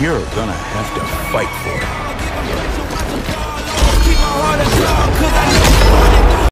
You're gonna have to fight for it.